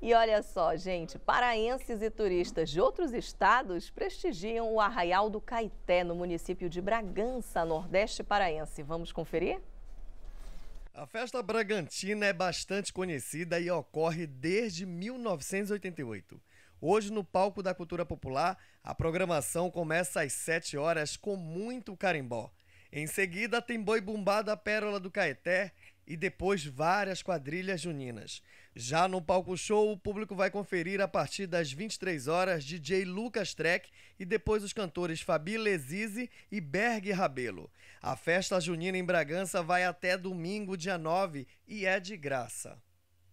E olha só, gente, paraenses e turistas de outros estados prestigiam o Arraial do Caeté, no município de Bragança, Nordeste Paraense. Vamos conferir? A festa bragantina é bastante conhecida e ocorre desde 1988. Hoje, no palco da cultura popular, a programação começa às 7 horas com muito carimbó. Em seguida, tem boi bumbado a Pérola do Caeté e depois várias quadrilhas juninas. Já no palco show, o público vai conferir a partir das 23 horas DJ Lucas Trek e depois os cantores Fabi Lezize e Berg Rabelo. A festa junina em Bragança vai até domingo, dia 9, e é de graça.